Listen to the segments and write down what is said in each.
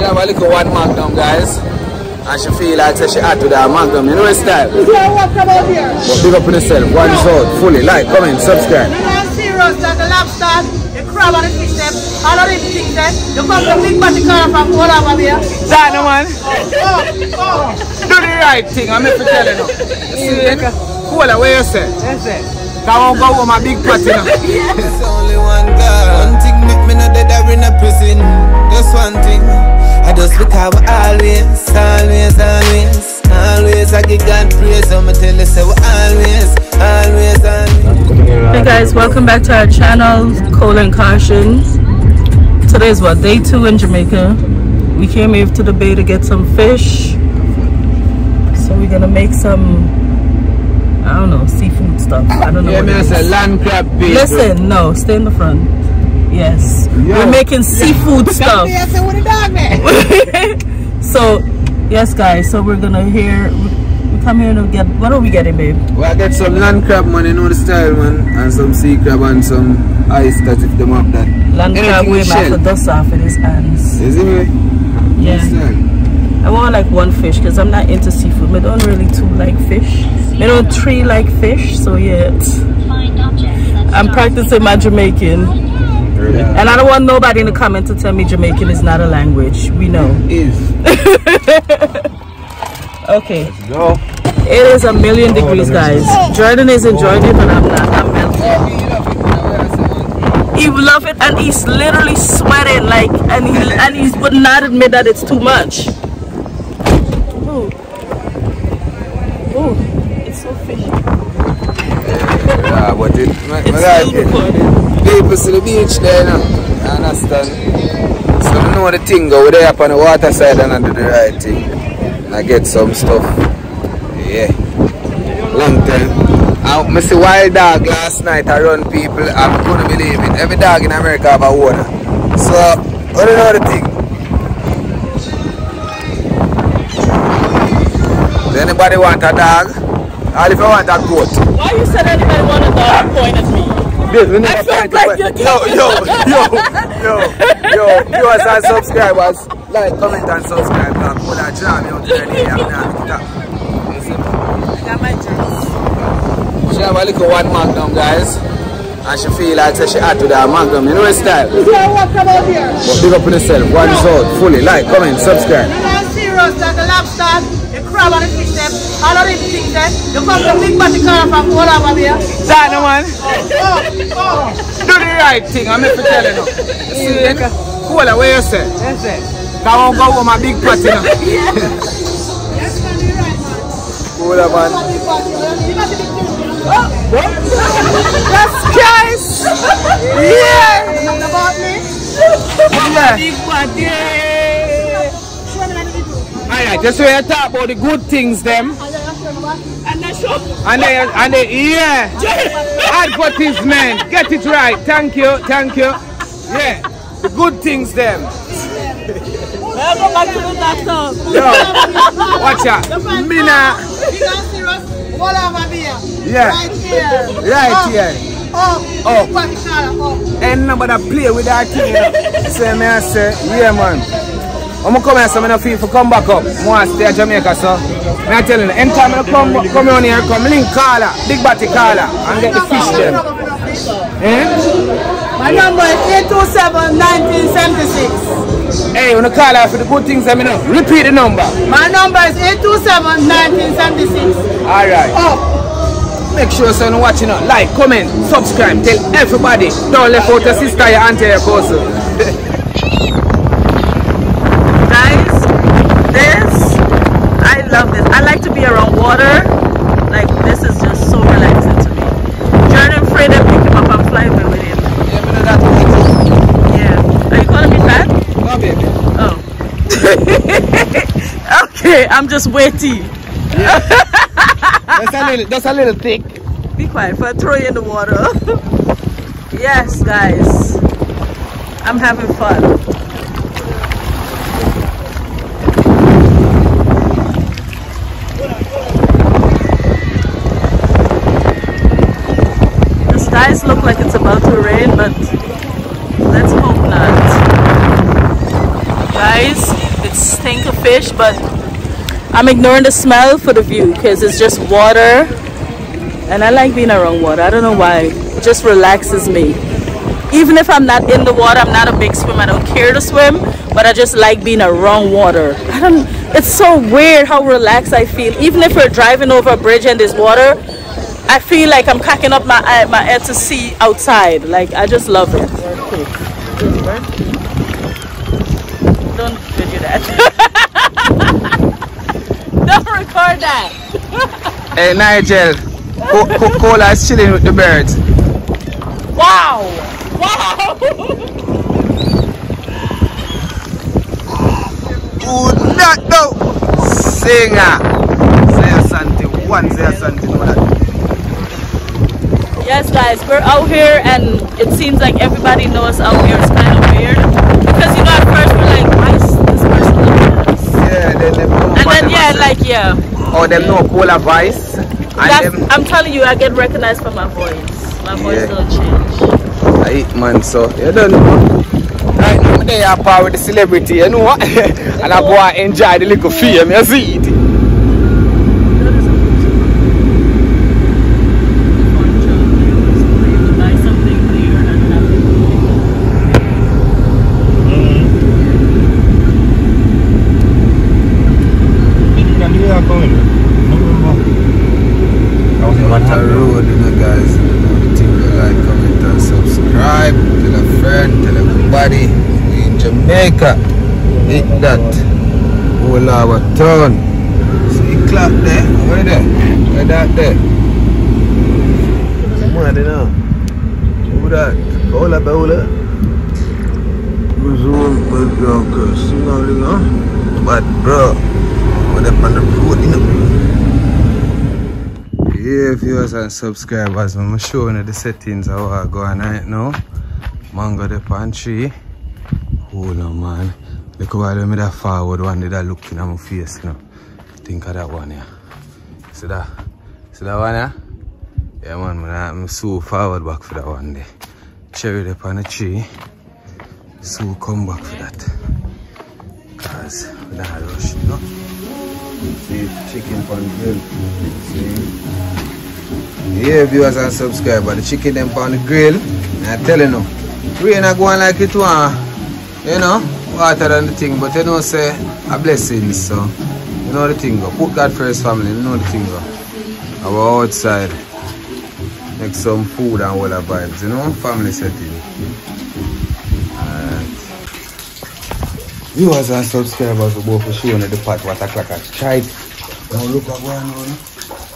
She have a little one magnum, guys. And she feel like say she had to that magnum. You know her style. You know what about here? But big up on yourself. One out, fully. Like, comment, subscribe. And I'm serious that the lobster, the crab and the fish them, all of these things there, you come from big party car from all over here. That no man. Oh, oh. Do the right thing. I'm for telling you. See, cool, where you say? That's it. Come on, go with my big party now. It's only one girl. Because we always, always, always, always. I give God praise. I'ma tell you, say we always, always, always. Hey guys, welcome back to our channel, Kola and Kawtion. Today is what, day two in Jamaica. We came here to the bay to get some fish. So we're gonna make some, I don't know, seafood stuff. I don't know Yeah, what me it I is. say land crab bait. Listen, no, stay in the front. Yes, Yeah. we're making seafood stuff. Yeah, so what the dog man? so, yes guys, so we're gonna hear, we come here to get, what are we getting babe? Well, I get some land crab, man. You know the style, man. And some sea crab and some ice that if them up that. Land crab Anything way with back shell. the dust off in his hands. Is it me? Yeah. Style. I want like one fish because I'm not into seafood. I don't really too like fish. I don't three like fish, so yeah. it's- I'm practicing my Jamaican. And I don't want nobody in the comment to tell me Jamaican is not a language. We know. It is. Okay. Go. It is a million degrees, guys. Jordan is enjoying it, but I'm not. I'm melting. He love it and he's literally sweating like and he and he would not admit that it's too much. Ooh. Ooh, it's so fishy. Yeah, but it, my, my It's still recording. People see the beach there, you know. You understand? So I know the thing go there up on the water side and I do the right thing. And I get some stuff. Yeah. Long time. I, I see wild dog last night I run people. I'm gonna believe it. Every dog in America have a owner. So, what do you know the thing? Does anybody want a dog? All if you want a goat. Why you said anybody want a dog point at me? Dude, I find like the you- way- Yo, yo, yo, yo, yo, viewers and subscribers, like, comment and subscribe. Now, put that jam out there, yeah, I'm not pick it up. You see? I got my drinks. She have a little one magnum, guys. And she feel like she had to that magnum. You know her style. You know what about here? But big up on yourself. One out, fully. Like, comment, subscribe. That the lobster, the crab and the fish them, all of these things there, you come from big party car from all over here. That no oh, man. Oh, oh. Do the right thing. I'm for telling you. See, cool, where you say? That's it. Come on, go with my big party now. That's gonna be right, man. Cool, man. Big party, you got the big thing. Yes, guys. Yeah. Something about me? Yeah. Just when you talk about the good things them And then I show? And I show and then yeah advertisement get it right thank you thank you yeah the good things them go back to the doctor. yo watch out Mina Big all over here. Yeah. Right here. right here Up. Up. Big party car, up. and nobody play with that thing you know. say me I say yeah man I'm gonna come here so I don't feel for come back up I to stay at Jamaica so me I tell you anytime I come come on here come link caller big body caller and get the fish them eh? My number is 827 1976. Hey, when you call out for the good things, let me know. Repeat the number. My number is 827 1976. Alright. Up. Make sure so you're watching out. Like, comment, subscribe, tell everybody. Don't left out your sister, your auntie, your cousin. Guys, this, I love this. I like to be around water. Like, this is just so relaxing to me. Jordan and pick him up and fly away with him. Yeah, me know that. Yeah. Are you calling me fat? No, baby. Oh. okay, I'm just waiting. Yeah. That's a little, that's a little thick. Be quiet for I throw you in the water. yes, guys. I'm having fun. Skies look like it's about to rain, but let's hope not. Guys, it's stink of fish, but I'm ignoring the smell for the view because it's just water. And I like being around water. I don't know why. It just relaxes me. Even if I'm not in the water, I'm not a big swimmer. I don't care to swim, but I just like being around water. I don't. It's so weird how relaxed I feel. Even if we're driving over a bridge and there's water, I feel like I'm cracking up my eye, my head to see outside. Like I just love it. Don't video that. Don't record that. Hey Nigel, Co- Co- Kola is chilling with the birds. Wow. Wow. Would not know. Singer. Say something. One say something. Know that. Yes, guys, we're out here, and it seems like everybody knows out here. It's kind of weird because you know at first we're like, why is this person at us? Yeah, then them know And then yeah, like yeah, Oh, them know Kola Vice. And that's, them, I'm telling you, I get recognized for my voice. My voice Yeah. don't change. I eat man, so you don't know. Right now, they are power with the celebrity, you know what? and I go and enjoy the little fame, you see it. What a road, you know, guys. You know, the thing you like, comment, and subscribe. Tell a friend, tell everybody. We in Jamaica. Hit that. Whole our town. See clock there? Where there? Where that there? Mad, you know. Who that? Hola, hola. Zoom, but yo, cause you know, you know. But bro, what up on the road, you know. Yeah, viewers and subscribers, I'm showing you the settings how I go on right now. Mango the pan tree. Hold on, man. Look while me that forward one that looking at my face, you know. Think of that one, yeah. See that? See that one, yeah? Yeah, man, man I'm so forward back for that one there. Cherry the pan the tree. So come back for that. Cause we don't rush, you know. See, chicken pan grill. See? Yeah, viewers and subscribers, the chicken them on the grill. I tell you now, rain a go on like it want, you know, water and the thing, but you know say a blessing, so you know the thing go. Put God first family, you know the thing go. Our outside, make some food and all the vibes, you know, family setting. Alright. Viewers and subscribers, we both for showing you the part what o'clock I tried. Now look what going on.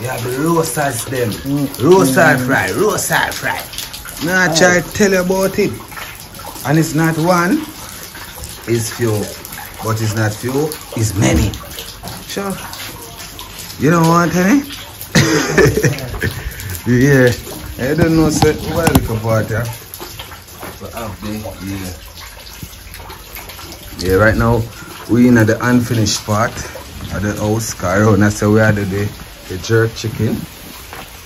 We have roasters them. Mm. Roasted fry, roasted fry. Now I try to tell you about it. And it's not one, it's few. But it's not few, is many. Sure. You don't want any? yeah. I don't know, sir. What a little water. But up there, yeah. Yeah, right now we in at the unfinished part of the house. Around that's where we had the, the jerk chicken.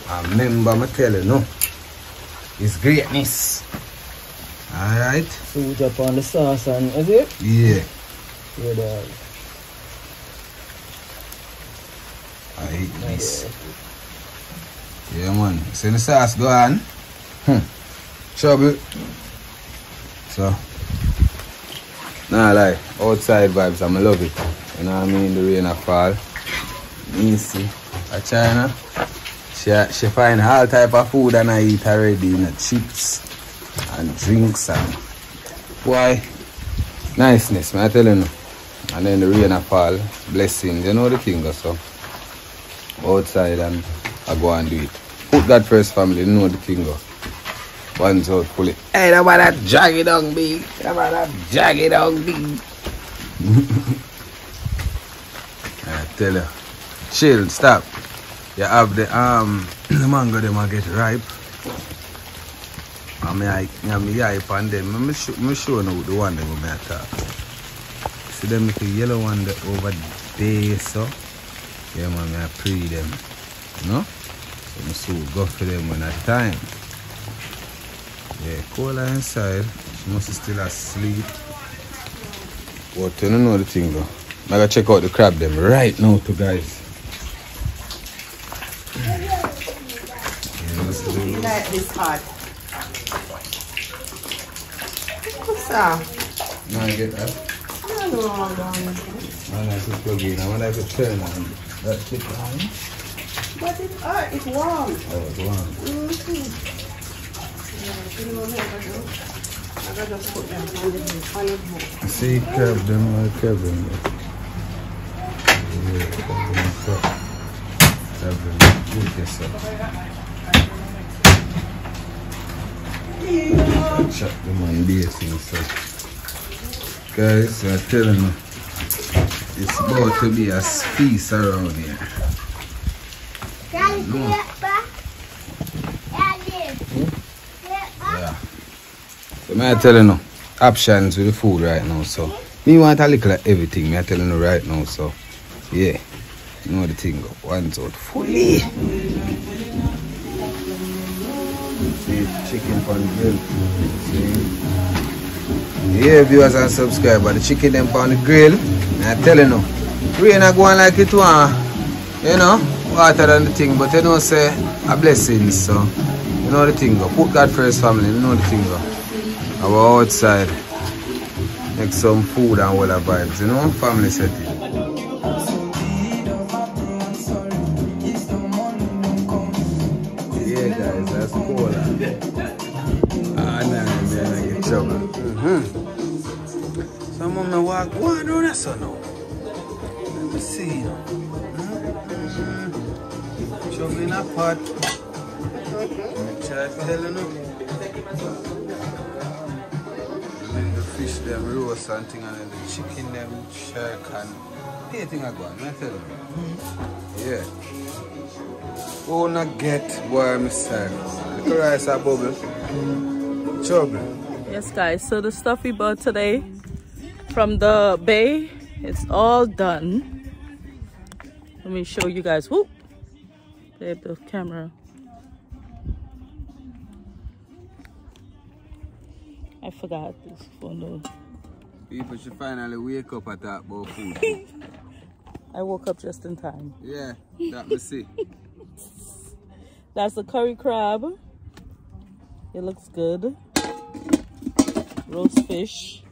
I remember me tell you no. It's greatness. Alright? Food up on the sauce and is it? Yeah. Yeah, dog. I eat this. Yeah man. See the sauce go on. Hmm. Trouble. So Nah lie, outside vibes, I'm love it. You know what I mean? The rain a fall. Easy. A China. She she find all type of food and I eat already, you know, chips and drinks and why? Niceness, man, I tell you. And then the rain a fall, blessings, you know the thing so. Outside and I go and do it. Put that first family, you know the thing go. One's out fully. Hey, that about that jaggy dong big. That about that jaggy dong big. I tell you. Chill, stop. You have the um the mango them get ripe. And me I me, me hype on them. Show me show now the one them me talk. See them little yellow one that over there so. Yeah man, I pre them. You know? So me so go for them when I time. Yeah, Kola inside. She must still asleep. But you don't know the thing though. I'm gonna check out the crab them right now too guys. Yeah. Like this hard. That? Now I get that. I don't know how long. Man, I could plug in. I want could turn on that stick on. But it's hot, it's warm. Oh, it's warm. I gotta just put them on the on the boat. See, crab them, uh, crab them. Yeah, crab them. Crab them. Yes, sir. Chop them on this and stuff. Guys, I'm telling you, it's about to be a feast around here. Hmm? Yeah. So me I telling you, options with the food right now. So me want a little of everything. Me I telling you right now. So yeah, you know the thing go. One's out fully. Chicken on the grill. See. Yeah, viewers and subscribers, the chicken them on the grill. Me I telling you, rain a going like it want. You know, water and the thing, but you know say a blessing. So you know the thing go. Put God first, family. You know the thing go. Our outside. Make some food and all the vibes, you know, family setting. Trouble in a pot. Me try then the fish them roast and thing and then the chicken them shark and anything I go on, I tell you. Yeah. Oh not get boy I'm sorry. Look rice a bubble. Trouble. Yes, guys. So the stuff we bought today from the bay, it's all done. Let me show you guys. Whoop! Babe, the camera. I forgot this phone. People should finally wake up at that about food. I woke up just in time. yeah, that me see. That's the curry crab. It looks good. Roast fish,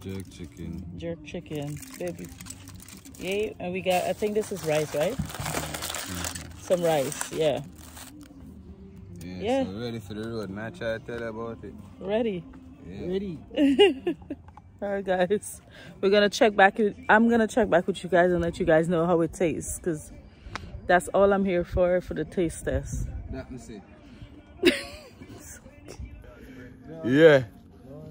Jerk chicken. jerk chicken, baby. Yay! And we got. I think this is rice, right? Mm-hmm. Some rice. Yeah. Yeah, Yeah. So ready for the road. Man, I try to tell about it. Ready. Yeah. Ready? All right, guys. We're gonna check back. I'm gonna check back with you guys and let you guys know how it tastes, cause that's all I'm here for for the taste test. That me see. yeah.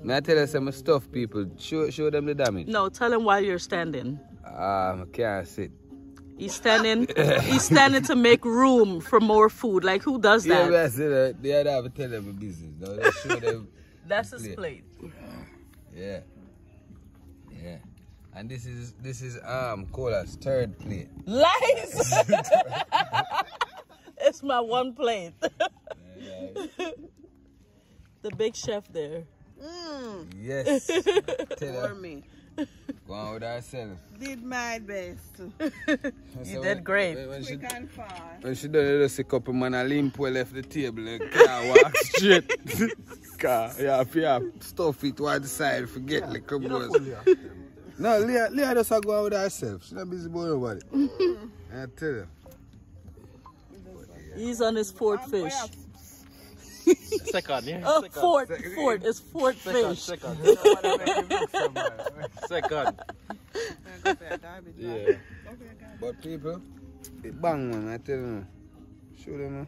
I tell you some stuff, people? Show, show them the damage. No, tell them while you're standing. Um, I can't sit. He's standing. he's standing to make room for more food. Like who does that? Yeah, I said that they had to tell them the business. No, they show them. That's his plate. Yeah. Yeah. And this is this is um Kola's third plate. Lies. it's my one plate. the big chef there. Yes. tell her. me. Go on with herself. Did my best. You did great. When, when she, Quick and fast. when she done it, just a couple man a limp well left the table and car walk straight. car, yeah, if you have stuff it to the side, forget like come on. No, Leah, Leah just a go out with herself. She not busy about nobody. I tell you. He's on his fourth fish. Second, yeah. Oh, second. fourth, fourth. It's fourth Second, fish. second. second. Yeah. But people, it bang man, I tell you. Show them man.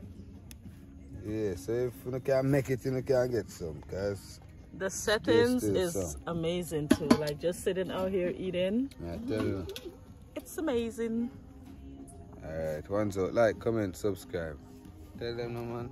Yeah, so if you can make it, you can get some. Cause The settings is some. amazing too. Like just sitting out here eating, I tell you. it's amazing. Alright, one's out. Like, comment, subscribe. Tell them no man.